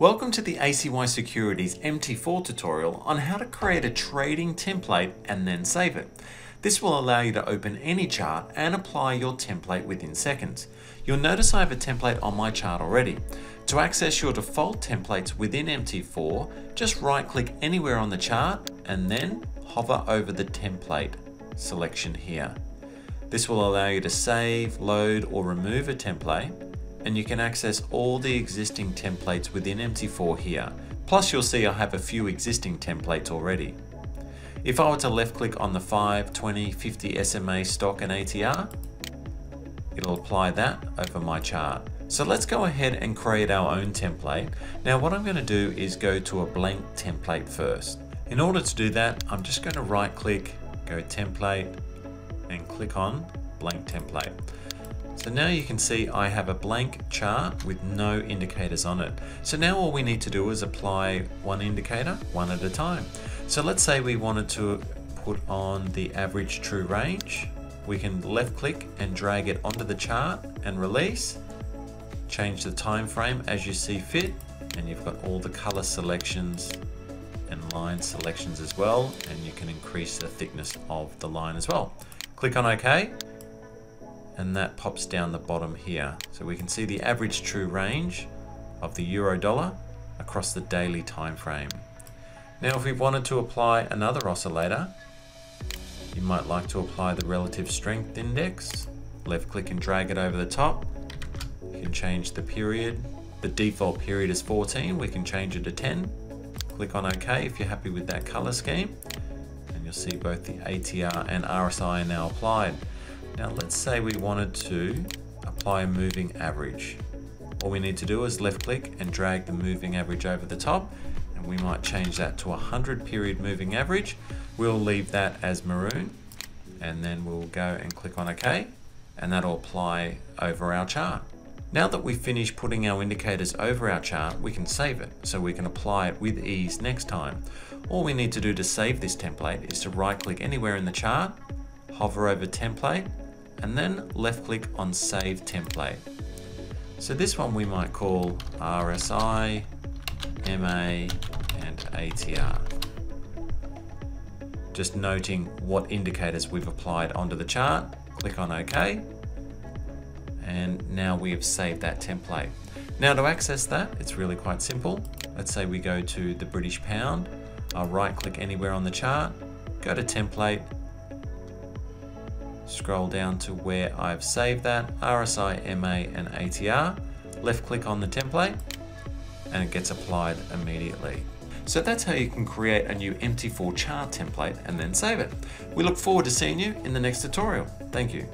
Welcome to the ACY Securities MT4 tutorial on how to create a trading template and then save it. This will allow you to open any chart and apply your template within seconds. You'll notice I have a template on my chart already. To access your default templates within MT4, just right click anywhere on the chart and then hover over the template selection here. This will allow you to save, load or remove a template and you can access all the existing templates within MT4 here. Plus you'll see I have a few existing templates already. If I were to left click on the 5, 20, 50 SMA stock and ATR, it'll apply that over my chart. So let's go ahead and create our own template. Now what I'm going to do is go to a blank template first. In order to do that, I'm just going to right click, go template, and click on blank template. So now you can see I have a blank chart with no indicators on it. So now all we need to do is apply one indicator one at a time. So let's say we wanted to put on the average true range. We can left click and drag it onto the chart and release change the time frame as you see fit and you've got all the color selections and line selections as well and you can increase the thickness of the line as well. Click on OK and that pops down the bottom here. So we can see the average true range of the euro dollar across the daily time frame. Now if we wanted to apply another oscillator, you might like to apply the relative strength index. Left click and drag it over the top you can change the period. The default period is 14. We can change it to 10. Click on OK if you're happy with that color scheme. And you'll see both the ATR and RSI are now applied. Now let's say we wanted to apply a moving average. All we need to do is left click and drag the moving average over the top and we might change that to a 100 period moving average. We'll leave that as maroon and then we'll go and click on OK and that'll apply over our chart. Now that we've finished putting our indicators over our chart, we can save it so we can apply it with ease next time. All we need to do to save this template is to right click anywhere in the chart, hover over template, and then left click on save template. So this one we might call RSI, MA, and ATR. Just noting what indicators we've applied onto the chart, click on OK, and now we have saved that template. Now to access that, it's really quite simple. Let's say we go to the British pound. I'll right click anywhere on the chart, go to template, scroll down to where I've saved that, RSI, MA and ATR, left click on the template and it gets applied immediately. So that's how you can create a new MT4 chart template and then save it. We look forward to seeing you in the next tutorial. Thank you.